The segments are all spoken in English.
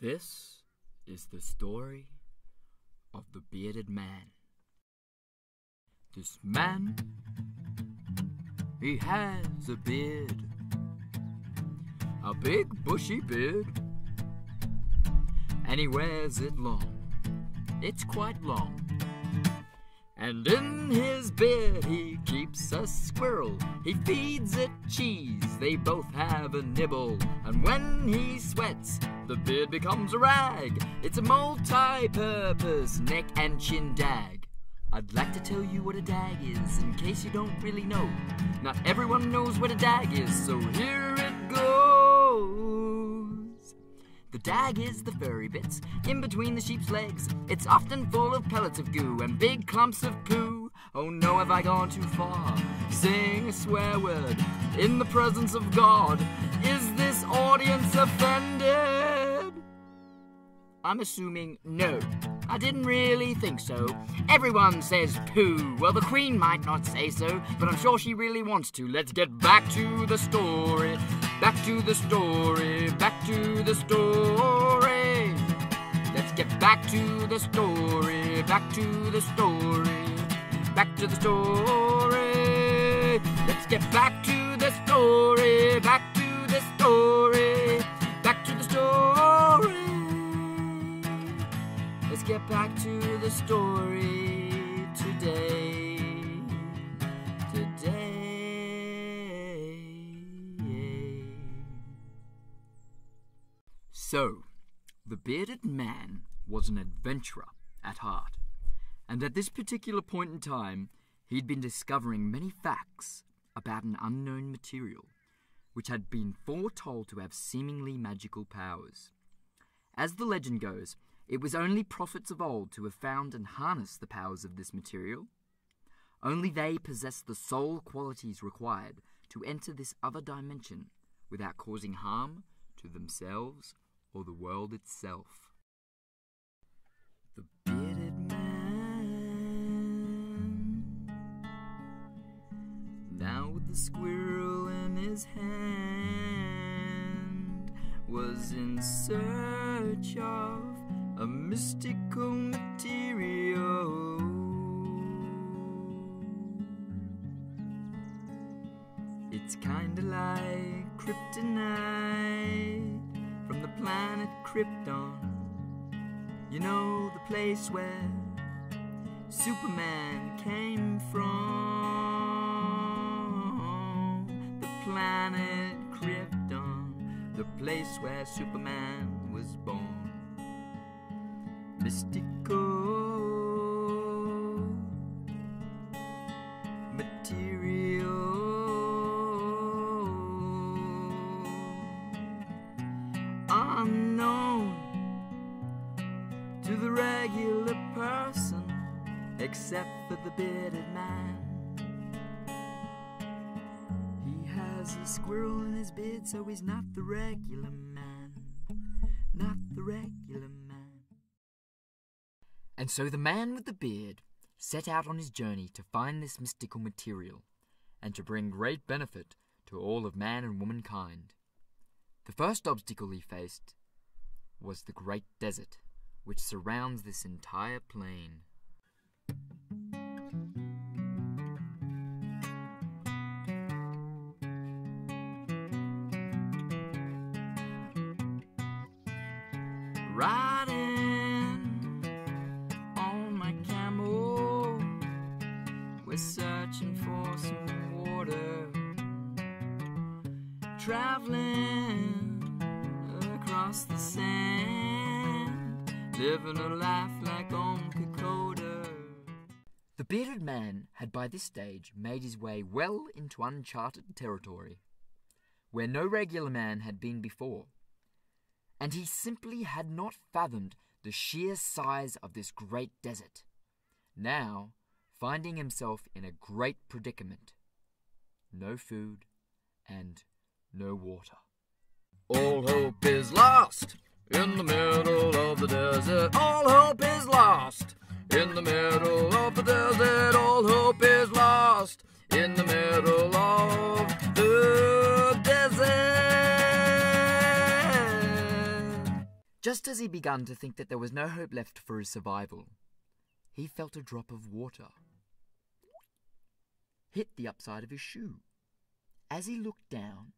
This is the story of the bearded man. This man, he has a beard, a big bushy beard, and he wears it long. It's quite long. And in his beard he keeps a squirrel. He feeds it cheese, they both have a nibble. And when he sweats, the beard becomes a rag. It's a multi purpose neck and chin dag. I'd like to tell you what a dag is, in case you don't really know. Not everyone knows what a dag is, so here The dag is the furry bits in between the sheep's legs. It's often full of pellets of goo and big clumps of poo. Oh no, have I gone too far? Saying a swear word in the presence of God. Is this audience offended? I'm assuming no. I didn't really think so. Everyone says poo. Well, the Queen might not say so, but I'm sure she really wants to. Let's get back to the story. Back to the story. Back to the story. Let's get back to the story. Back to the story. Back to the story. Let's get back to the story. Back So, the bearded man was an adventurer at heart, and at this particular point in time, he'd been discovering many facts about an unknown material which had been foretold to have seemingly magical powers. As the legend goes, it was only prophets of old to have found and harnessed the powers of this material. Only they possessed the soul qualities required to enter this other dimension without causing harm to themselves or the world itself. The bearded man, now with the squirrel in his hand, was in search of a mystical material. It's kinda like kryptonite planet Krypton. You know, the place where Superman came from. The planet Krypton, the place where Superman was born. Mystical except for the bearded man. He has a squirrel in his beard, so he's not the regular man. Not the regular man. And so the man with the beard set out on his journey to find this mystical material, and to bring great benefit to all of man and womankind. The first obstacle he faced was the great desert, which surrounds this entire plain. Riding on my camel, we're searching for some water. Traveling across the sand, living a life like on Kokoda. The bearded man had by this stage made his way well into uncharted territory, where no regular man had been before, and he simply had not fathomed the sheer size of this great desert. Now, finding himself in a great predicament no food and no water. All hope is lost in the middle Just as he begun to think that there was no hope left for his survival, he felt a drop of water hit the upside of his shoe. As he looked down,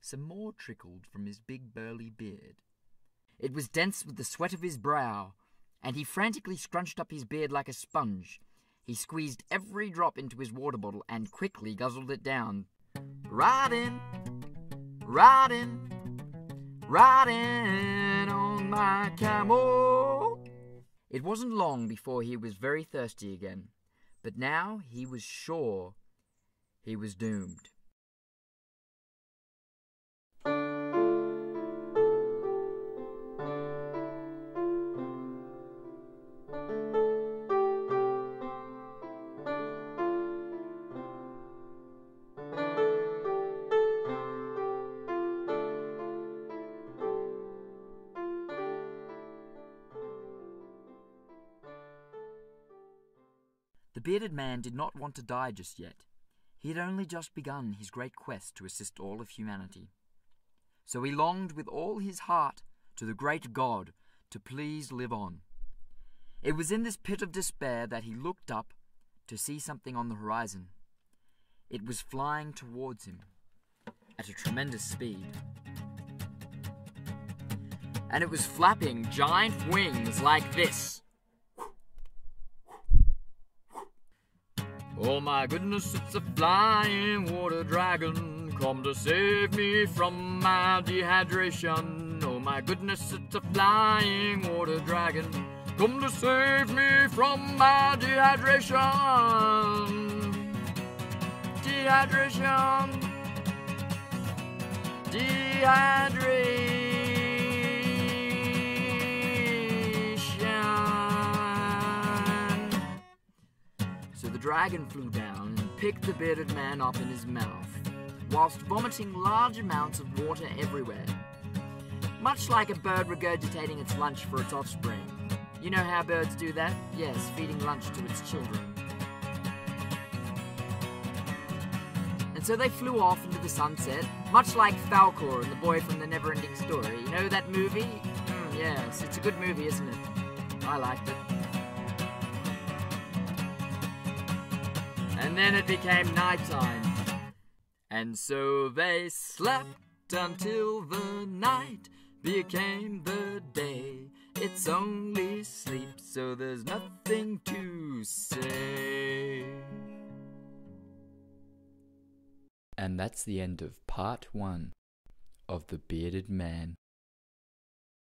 some more trickled from his big burly beard. It was dense with the sweat of his brow, and he frantically scrunched up his beard like a sponge. He squeezed every drop into his water bottle and quickly guzzled it down. Riding, riding, riding my camel. It wasn't long before he was very thirsty again, but now he was sure he was doomed. Bearded man did not want to die just yet. He had only just begun his great quest to assist all of humanity. So he longed with all his heart to the great God to please live on. It was in this pit of despair that he looked up to see something on the horizon. It was flying towards him at a tremendous speed. And it was flapping giant wings like this. Oh my goodness, it's a flying water dragon, come to save me from my dehydration. Oh my goodness, it's a flying water dragon, come to save me from my dehydration. Dehydration. Dehydration. Dragon flew down and picked the bearded man up in his mouth, whilst vomiting large amounts of water everywhere. Much like a bird regurgitating its lunch for its offspring. You know how birds do that? Yes, feeding lunch to its children. And so they flew off into the sunset, much like Falkor and the boy from the Neverending Story. You know that movie? Mm, yes, it's a good movie, isn't it? I liked it. And then it became nighttime. And so they slept until the night became the day. It's only sleep, so there's nothing to say. And that's the end of part one of The Bearded Man.